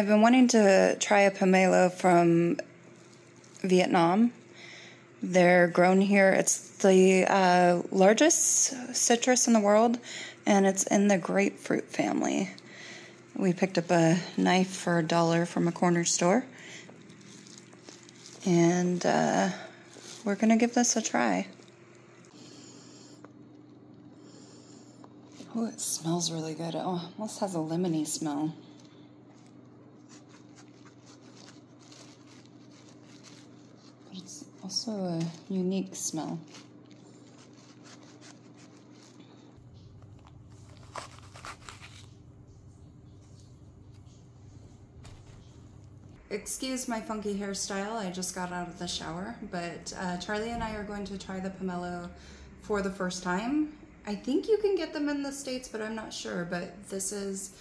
I've been wanting to try a pomelo from Vietnam. They're grown here. It's the uh, largest citrus in the world, and it's in the grapefruit family. We picked up a knife for a dollar from a corner store, and uh, we're gonna give this a try. Oh, it smells really good. Oh, almost has a lemony smell. But also a unique smell. Excuse my funky hairstyle, I just got out of the shower, but uh, Charlie and I are going to try the pomelo for the first time. I think you can get them in the States, but I'm not sure. But this is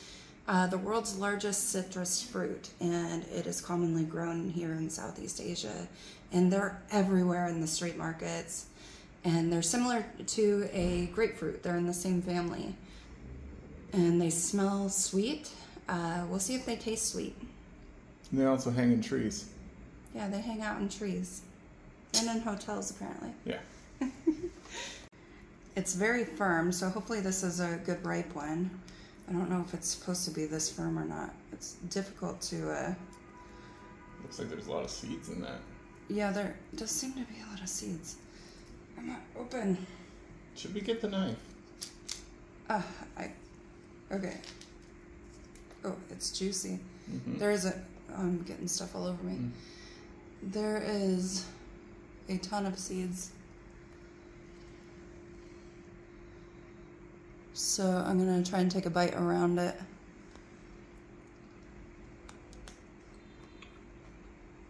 uh, the world's largest citrus fruit, and it is commonly grown here in Southeast Asia. And they're everywhere in the street markets. And they're similar to a grapefruit, they're in the same family. And they smell sweet. Uh, we'll see if they taste sweet. And they also hang in trees. Yeah, they hang out in trees and in hotels, apparently. Yeah. It's very firm, so hopefully this is a good ripe one. I don't know if it's supposed to be this firm or not. It's difficult to, uh, Looks like there's a lot of seeds in that. Yeah, there does seem to be a lot of seeds. I'm not open. Should we get the knife? Uh, I, okay. Oh, it's juicy. Mhm. There is a, I'm getting stuff all over me. Mm. There is a ton of seeds. So I'm gonna try and take a bite around it.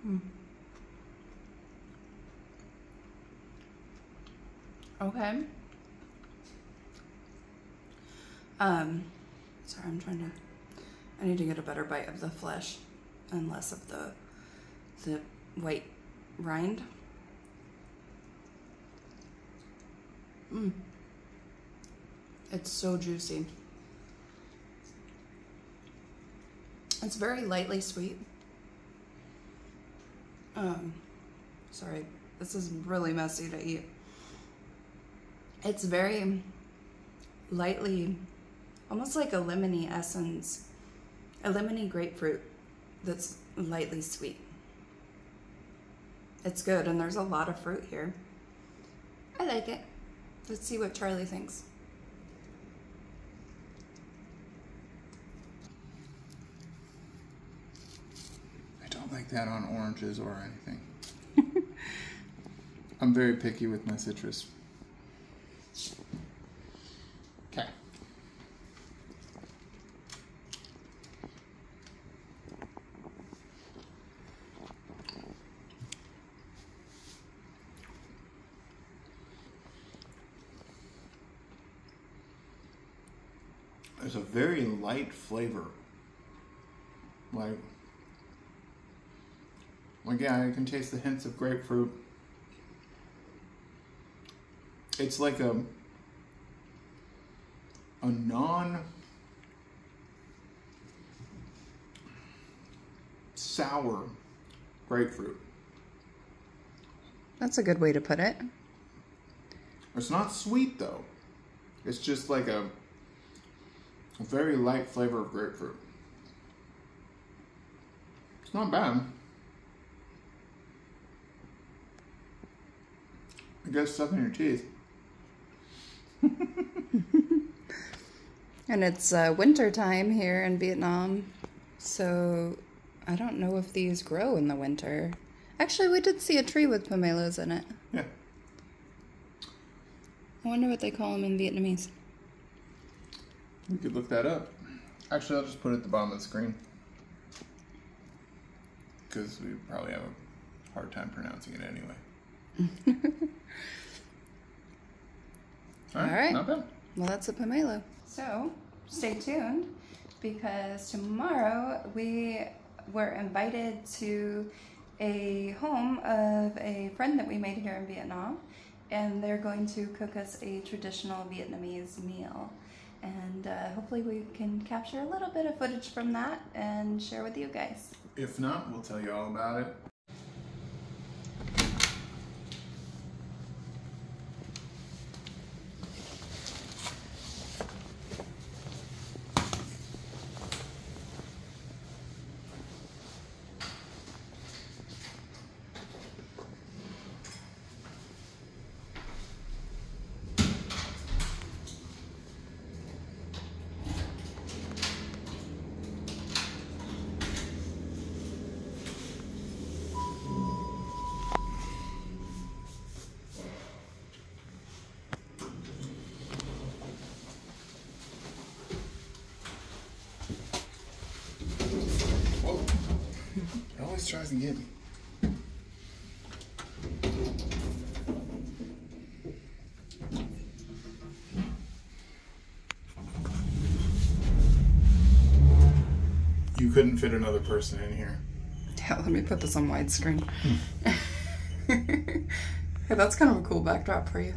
Hmm. Okay. Um, sorry, I'm trying to. I need to get a better bite of the flesh and less of the the white rind. Mm. It's so juicy. It's very lightly sweet. Um, sorry, this is really messy to eat. It's very lightly, almost like a lemony essence, a lemony grapefruit that's lightly sweet. It's good, and there's a lot of fruit here. I like it. Let's see what Charlie thinks. I don't like that on oranges or anything. I'm very picky with my citrus. Okay. There's a very light flavor. Like, again, I can taste the hints of grapefruit. It's like a a non sour grapefruit. That's a good way to put it. It's not sweet though. It's just like a, a very light flavor of grapefruit. It's not bad. I guess stuff in your teeth. And it's uh, winter time here in Vietnam, so I don't know if these grow in the winter. Actually, we did see a tree with pomelos in it. Yeah. I wonder what they call them in Vietnamese. We could look that up. Actually, I'll just put it at the bottom of the screen. Because we probably have a hard time pronouncing it anyway. All right. Not bad. Well, that's a pomelo. So, stay tuned because tomorrow we were invited to a home of a friend that we made here in Vietnam, and they're going to cook us a traditional Vietnamese meal. and uh, hopefully we can capture a little bit of footage from that and share with you guys. If not, we'll tell you all about it. Tries to get me. You couldn't fit another person in here. Yeah, let me put this on widescreen. Hmm. hey, that's kind of a cool backdrop for you.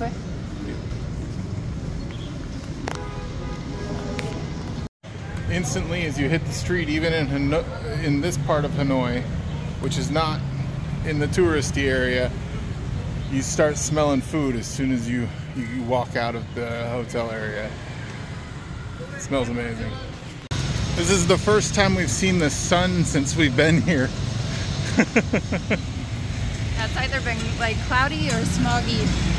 Way. Instantly, as you hit the street, even in Hanoi, in this part of Hanoi, which is not in the touristy area, you start smelling food as soon as you, you, you walk out of the hotel area. It smells amazing. This is the first time we've seen the sun since we've been here. That's either been like cloudy or smoggy.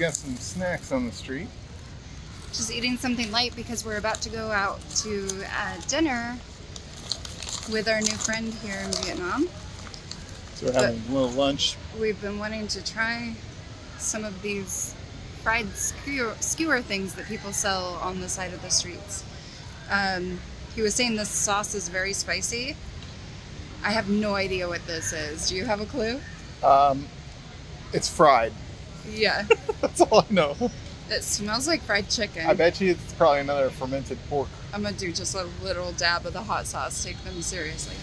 Got some snacks on the street. just eating something light because we're about to go out to uh, dinner with our new friend here in Vietnam. So we're having a little lunch. We've been wanting to try some of these fried skewer, skewer things that people sell on the side of the streets. Um, he was saying this sauce is very spicy. I have no idea what this is. Do you have a clue? Um, it's fried. Yeah. That's all I know. it smells like fried chicken. I bet you it's probably another fermented pork. I'm gonna do just a little dab of the hot sauce. Take them seriously.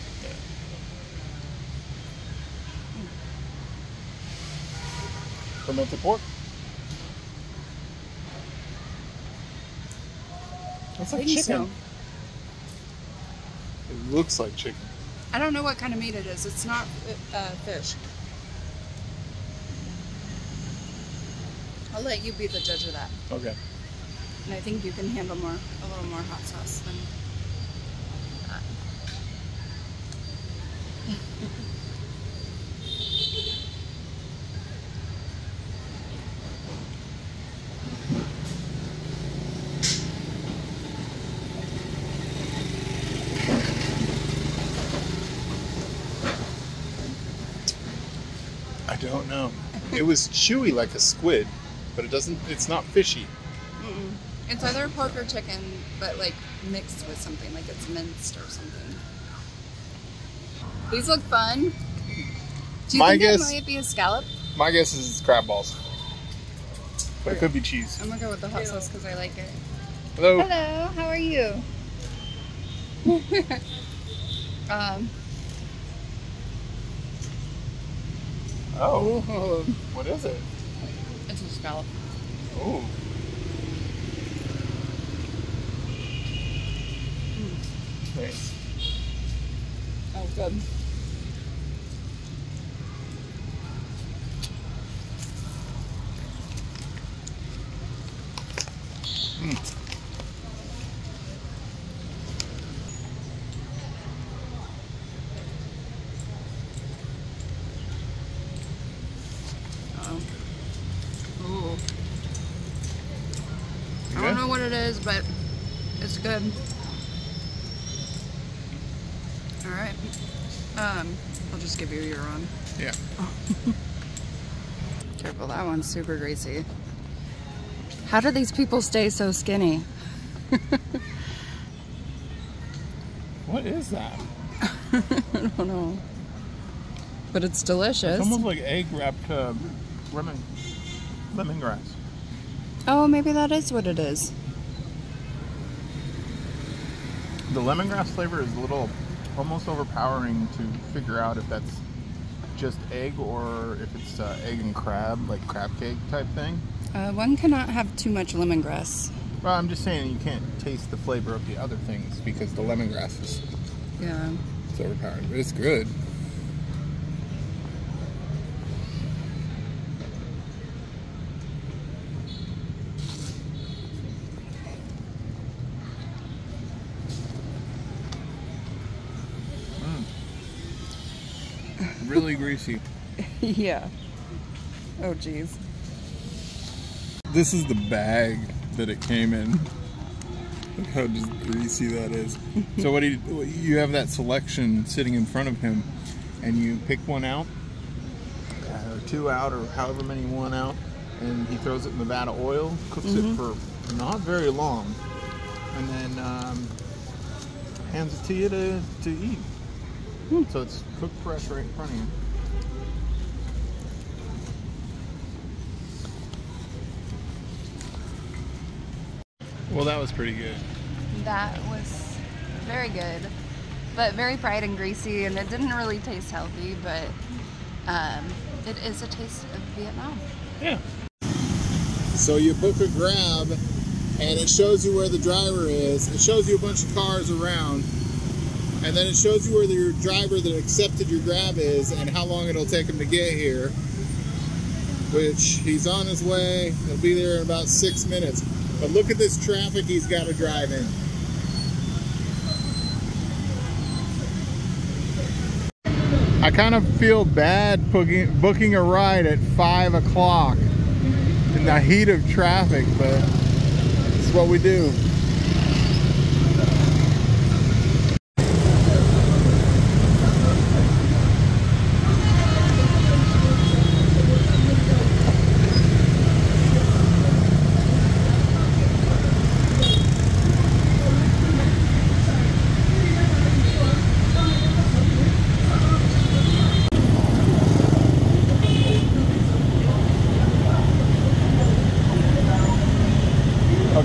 Fermented pork. That's like chicken. so. It looks like chicken. I don't know what kind of meat it is. It's not uh, fish. I'll let you be the judge of that. Okay. And I think you can handle more, a little more hot sauce than that. I don't know. it was chewy like a squid, but it doesn't. It's not fishy. Mm-mm. It's either pork or chicken, but like mixed with something, like it's minced or something. These look fun. Do you My think guess- it might be a scallop? My guess is it's crab balls, but it could be cheese. I'm gonna go with the hot sauce because I like it. Hello. Hello, how are you? um, Oh, oh, what is it? Scallop. Oh. Nice. Oh, good. Oh. Ooh. Is, but it's good. All right. Um, I'll just give you your own. Yeah. Careful, that one's super greasy. How do these people stay so skinny? What is that? I don't know. But it's delicious. It's almost like egg wrapped uh, lemon lemongrass. Oh, maybe that is what it is. The lemongrass flavor is a little almost overpowering to figure out if that's just egg or if it's uh, egg and crab, like crab cake type thing. Uh, one cannot have too much lemongrass. Well, I'm just saying you can't taste the flavor of the other things because the lemongrass is Yeah. it's overpowering. But it's good. Mm. Really greasy. yeah. Oh, jeez. This is the bag that it came in. Look how just greasy that is. so what do you you have that selection sitting in front of him, and you pick one out, uh, or two out, or however many one out, and he throws it in the vat of oil, cooks it for not very long, and then um, hands it to you to, to eat. So it's cooked fresh right in front of you. Well, that was pretty good. That was very good, but very fried and greasy, and it didn't really taste healthy, but um, it is a taste of Vietnam. Yeah. So you book a grab, and it shows you where the driver is. It shows you a bunch of cars around, and then it shows you where your driver that accepted your grab is and how long it'll take him to get here. Which he's on his way. He'll be there in about six minutes. But look at this traffic he's got to drive in. I kind of feel bad booking, a ride at 5 o'clock in the heat of traffic, but it's what we do.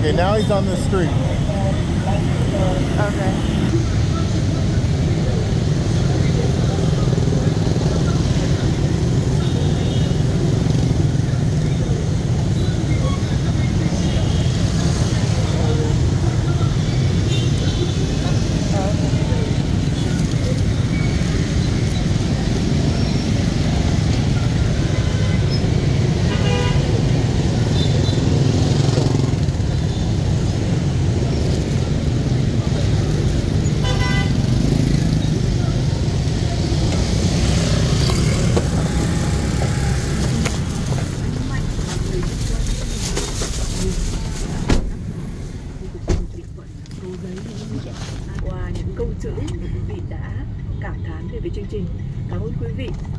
Okay, now he's on the street.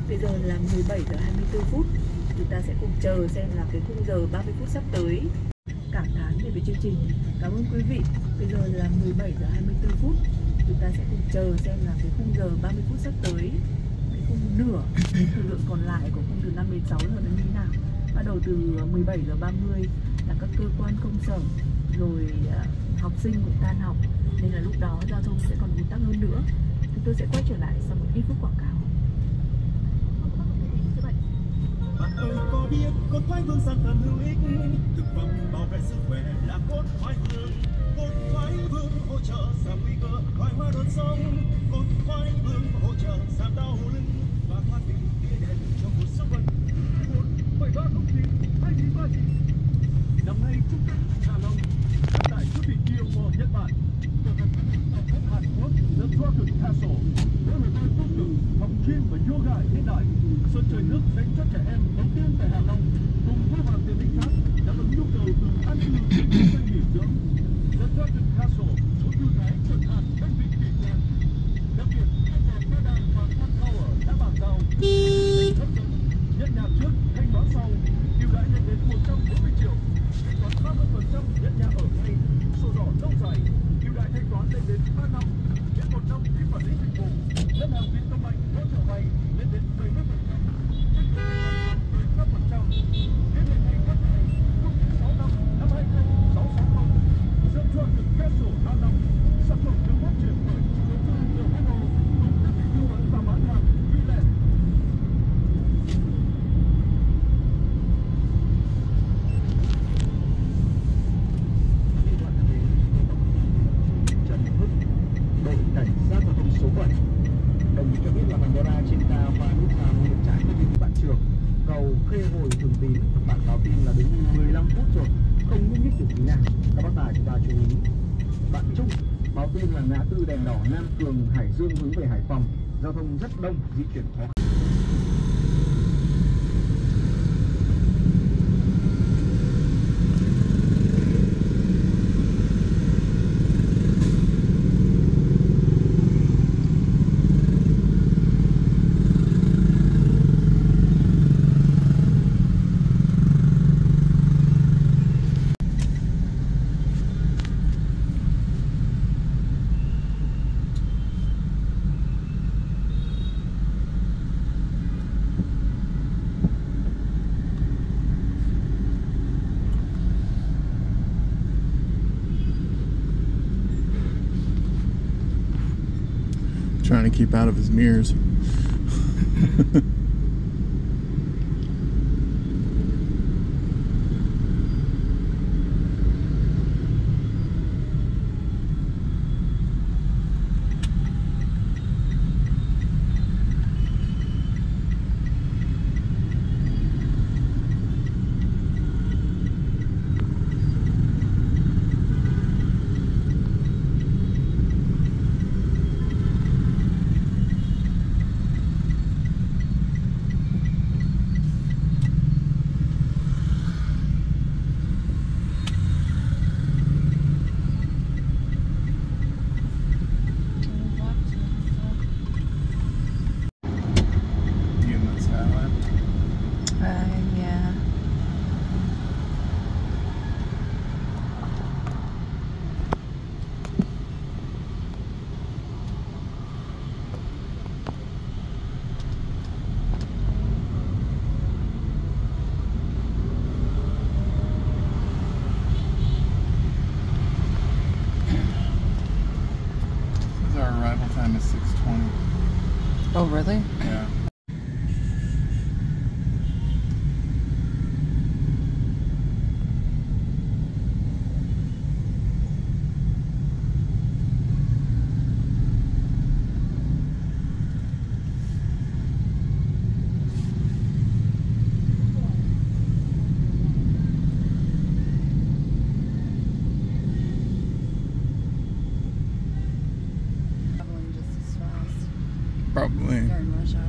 Bây giờ là 17 giờ 24 phút. Chúng ta sẽ cùng chờ xem là cái khung giờ 30 phút sắp tới. Cảm thán về với chương trình. Cảm ơn quý vị. Bây giờ là 17 giờ 24 phút. Chúng ta sẽ cùng chờ xem là cái khung giờ 30 phút sắp tới. Cái khung nửa cái thời lượng còn lại của khung từ 5 đến 6 giờ nó như thế nào? Bắt đầu từ ờ, 17 giờ 30 là các cơ quan công sở, rồi ờ, học sinh cũng tan học. Nên là lúc đó giao thông sẽ còn ùn tắc hơn nữa. Chúng tôi sẽ quay trở lại sau một ít phút quảng cáo. Bạn ơi có biết cốt khoai vương sản phẩm hữu ích Thực phẩm bảo vệ sức khỏe là cốt khoai vương Cốt khoai vương hỗ trợ giảm nguy cơ thoái hóa đốt sống Cốt khoai vương hỗ trợ giảm đau lưng Và thoát vị tia đèn cho cuộc sống vận Một, bảy, ba, không chín, hai, chín, ba, chín Năm nay chung kết Hạ Long Tại siêu thị Kyoto, Nhật Bản cửa hàng Hàn Quốc, The Dragon Castle Với hồ bơi tốt cực, gym và yoga hiện đại. Sân chơi nước dành cho trẻ em đầu tiên tại Hạ Long Cùng vô vàn tiện ích khác đáp ứng nhu cầu từ ăn uống đến doanh nghỉ dưỡng tàu khê hồi thường tín bạn báo tin là đến 15 phút rồi không nhúc nào các bác tài, chúng ta chú ý. Bạn Trung, báo tin là ngã tư đèn đỏ Nam Cường, Hải Dương hướng về Hải Phòng. Giao thông rất đông, di chuyển khó khăn. Keep out of his mirrors. You in the Skyline? Uh, yeah. Says Our arrival time is 6:20. Oh, really? Yeah. Traveling just as fast Probably. during rush hour.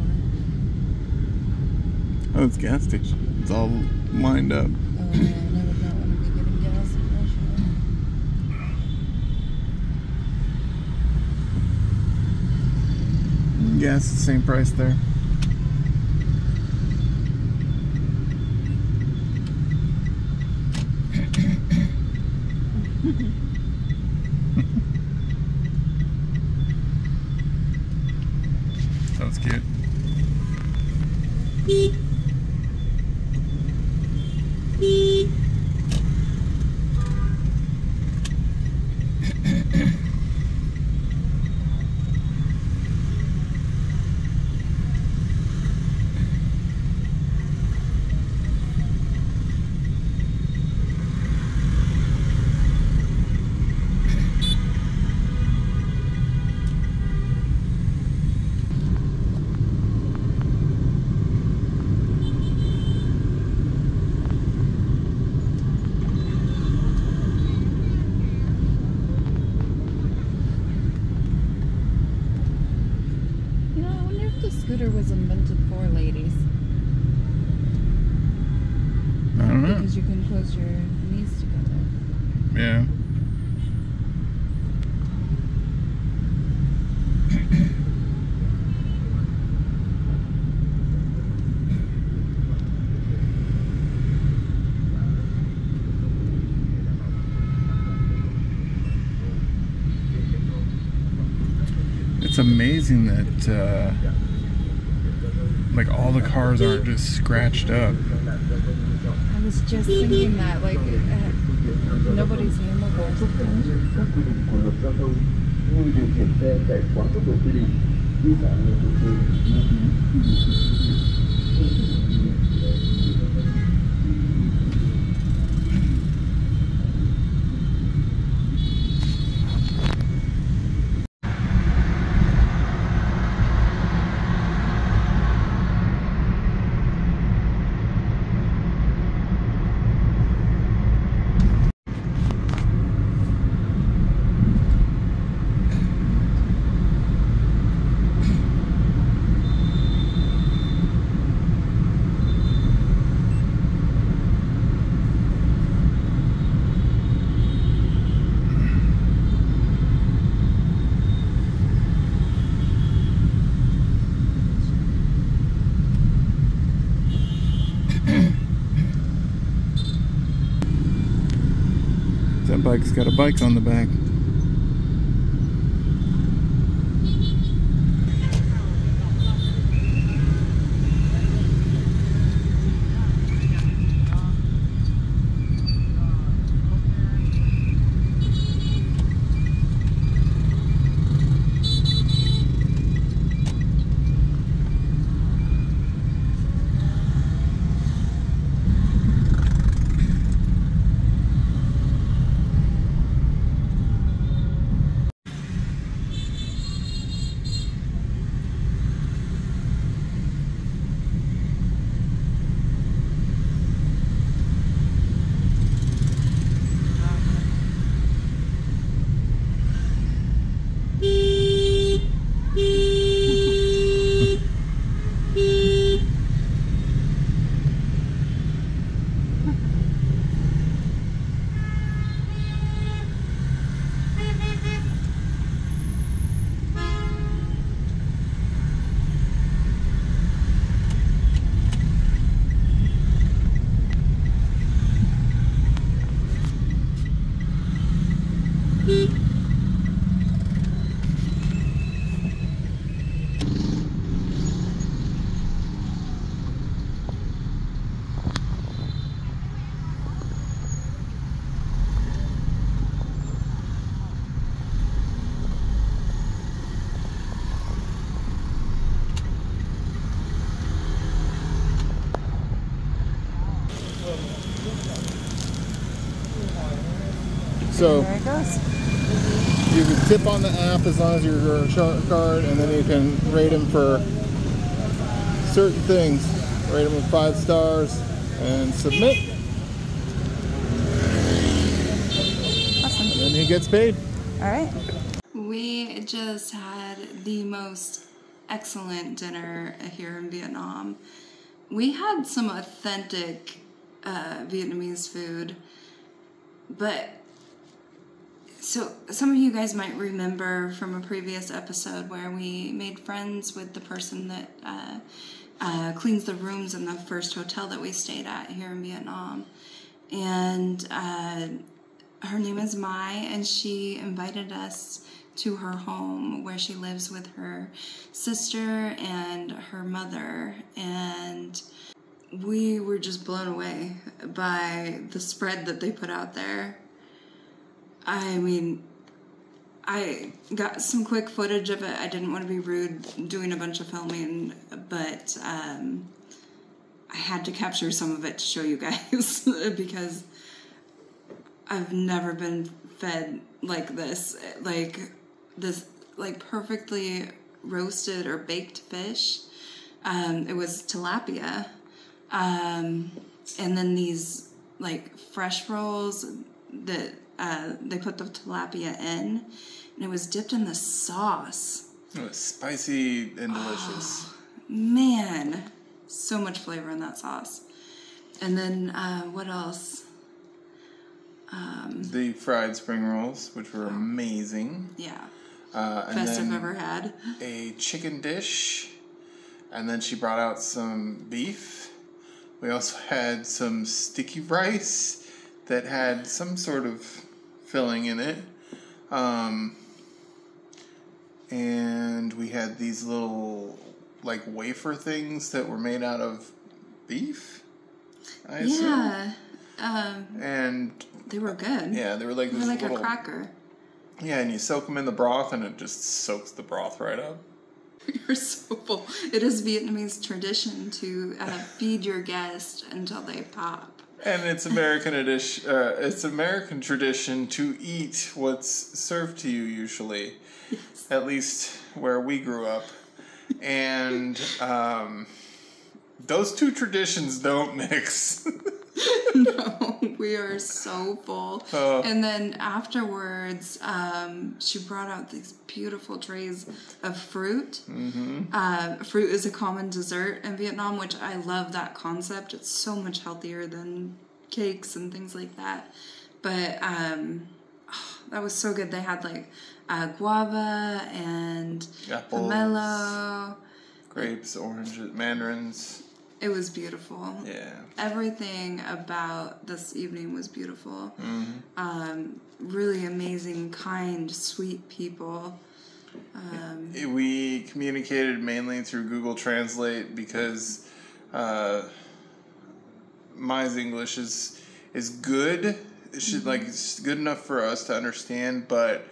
Oh, it's a gas station. It's all lined up. Oh, yeah, and I would not want to be getting gas in rush hour. Gas is the same price there. that was cute. You know, I wonder if the scooter was invented for ladies. I don't know. Because you can close your knees together. Yeah. It's amazing that uh, like all the cars aren't just scratched up. I was just thinking that, like, uh, nobody's handlebar. các quy bike's got a bike on the back. So There it goes. you can tip on the app as long as you're a shark card, and then you can rate them for certain things. Rate them with five stars and submit, Awesome. and then he gets paid. All right. We just had the most excellent dinner here in Vietnam. We had some authentic uh, Vietnamese food, but so some of you guys might remember from a previous episode where we made friends with the person that uh, uh, cleans the rooms in the first hotel that we stayed at here in Vietnam, and uh, her name is Mai, and she invited us to her home where she lives with her sister and her mother. And we were just blown away by the spread that they put out there. I mean, I got some quick footage of it. I didn't want to be rude doing a bunch of filming, but um, I had to capture some of it to show you guys because I've never been fed like this. Like this, like perfectly roasted or baked fish. Um, it was tilapia, um, and then these like fresh rolls that uh, they put the tilapia in, and it was dipped in the sauce. It was spicy and delicious. Man, so much flavor in that sauce. And then uh, what else? the fried spring rolls, which were amazing. Yeah, Uh, and best I've ever had. a chicken dish, and then she brought out some beef. We also had some sticky rice that had some sort of filling in it. Um, and we had these little like wafer things that were made out of beef. I assume. Yeah, um, And they were good. yeah, they were like they were like little a cracker. yeah, and you soak them in the broth, and it just soaks the broth right up. You're so full. It is Vietnamese tradition to uh, feed your guest until they pop. And it's American edition. Uh, it's American tradition to eat what's served to you usually, at least where we grew up, and um, those two traditions don't mix. no, we are so full. Oh. And then afterwards, um, she brought out these beautiful trays of fruit. Mm-hmm. Uh, fruit is a common dessert in Vietnam, which I love that concept. It's so much healthier than cakes and things like that. But um, that was so good. They had like uh, guava and pomelo. Grapes, oranges, mandarins. It was beautiful. Yeah. Everything about this evening was beautiful. Um, really amazing, kind, sweet people. Um, We communicated mainly through Google Translate because uh, Mai's English is is good. She's like it's good enough for us to understand, but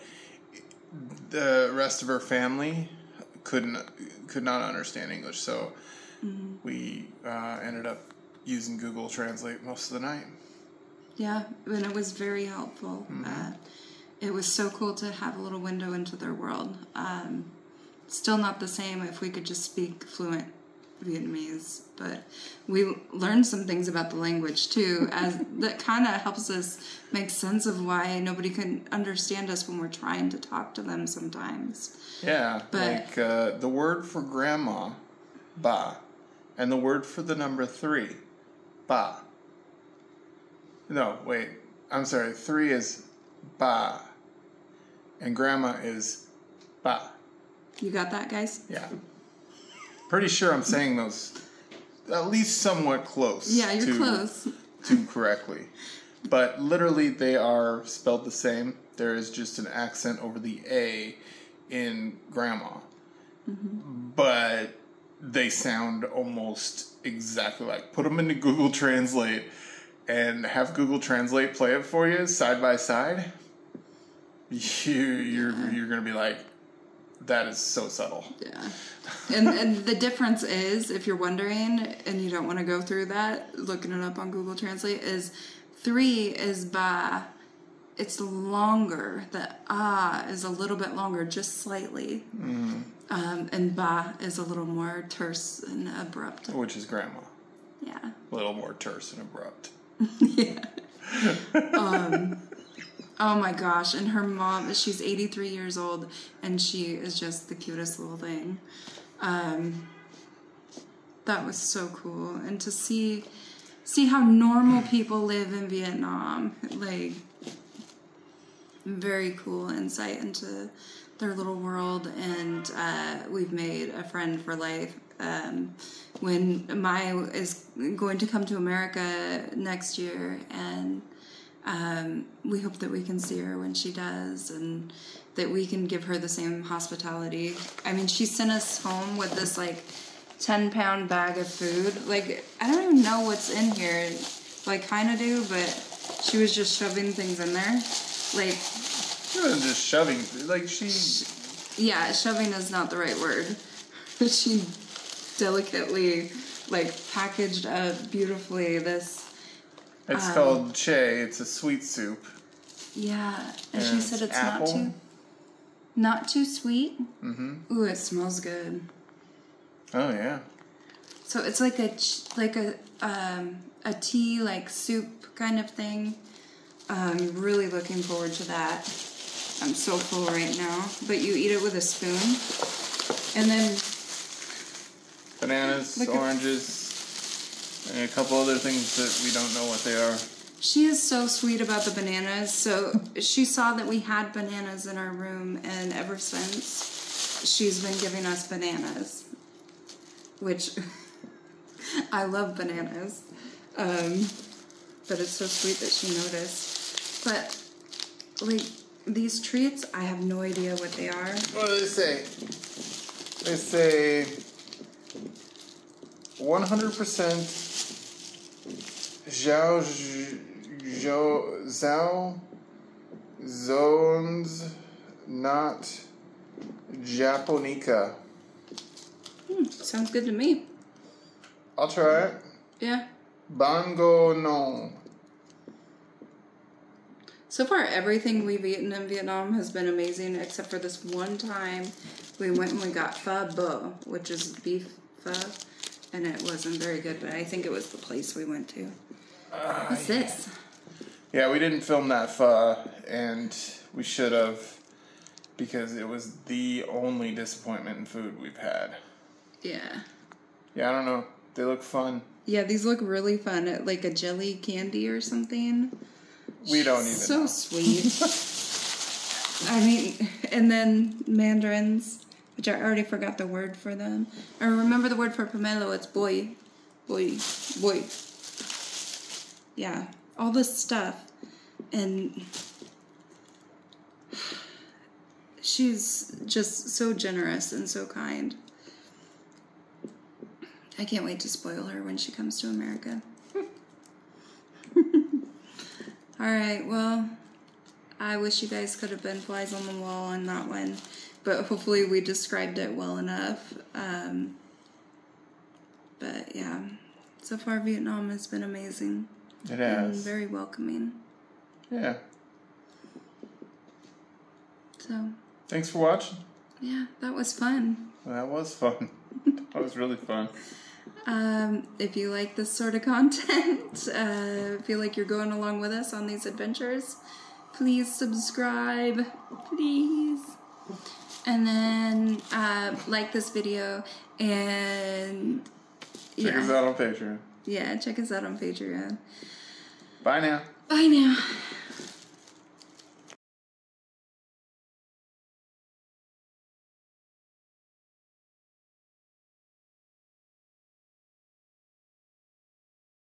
the rest of her family couldn't could not understand English. So we uh, ended up using Google Translate most of the night. Yeah, and it was very helpful. Uh, it was so cool to have a little window into their world. Um, still not the same if we could just speak fluent Vietnamese, but we learned some things about the language too, as that kind of helps us make sense of why nobody can understand us when we're trying to talk to them sometimes. Yeah, But- like uh, the word for grandma, ba, and the word for the number three, ba. No, wait. I'm sorry. Three is ba, and grandma is ba. You got that, guys? Yeah. Pretty sure I'm saying those at least somewhat close. Yeah, you're to, close. To correctly, but literally they are spelled the same. There is just an accent over the a in grandma, mm-hmm. but they sound almost exactly like. Put them into Google Translate and have Google Translate play it for you side by side. You you're you're gonna be like, that is so subtle. Yeah. And and the difference is, if you're wondering and you don't want to go through that, looking it up on Google Translate is three is ba. It's longer. The ah is a little bit longer, just slightly. Um, and ba is a little more terse and abrupt. Which is grandma. Yeah. A little more terse and abrupt. Yeah. Oh my gosh. And her mom, she's 83 years old and she is just the cutest little thing. Um, that was so cool. And to see see how normal people live in Vietnam, like very cool insight into their little world and uh, we've made a friend for life um, when Maya is going to come to America next year and um, we hope that we can see her when she does and that we can give her the same hospitality. I mean, she sent us home with this like 10 pound bag of food. Like, I don't even know what's in here. I kind of do, but she was just shoving things in there. Like, She wasn't just shoving. Like she. yeah, shoving is not the right word. she delicately, like, packaged up beautifully this. It's Um, called che. It's a sweet soup. Yeah, and And she said it's apple? not too, not too sweet. Mm-hmm. Ooh, it smells good. Oh yeah. So it's like a like a um, a tea like soup kind of thing. I'm really looking forward to that. I'm so full right now. But you eat it with a spoon, and then Bananas, at- oranges, and a couple other things that we don't know what they are. She is so sweet about the bananas. So she saw that we had bananas in our room, and ever since, she's been giving us bananas, which I love bananas. Um, but it's so sweet that she noticed. But like these treats, I have no idea what they are. What do they say? They say 100% Zhao Zhao Zhao zones not Japonica. Hmm, sounds good to me. I'll try it. Yeah. Bongo no. So far, everything we've eaten in Vietnam has been amazing, except for this one time we went and we got pho bo, which is beef pho, and it wasn't very good. But I think it was the place we went to. What's this? Yeah, we didn't film that pho, and we should have, because it was the only disappointment in food we've had. Yeah, Yeah, I don't know. They look fun. yeah. These look really fun, uh, like a jelly candy or something. We don't even So know. sweet. I mean, and then mandarins, which I already forgot the word for them. I remember the word for pomelo. It's boy. boy, boy. Yeah, all this stuff, and she's just so generous and so kind. I can't wait to spoil her when she comes to America. All right, well, I wish you guys could have been flies on the wall on that one, but hopefully we described it well enough. Um, but yeah, so far Vietnam has been amazing It and has. very welcoming. Yeah. So Thanks for watching. yeah, that was fun. That was fun. that was really fun. Um, if you like this sort of content, uh, feel like you're going along with us on these adventures, please subscribe, please. And then uh, like this video and Check us out on Patreon. yeah, check us out on Patreon. Bye now. Bye now.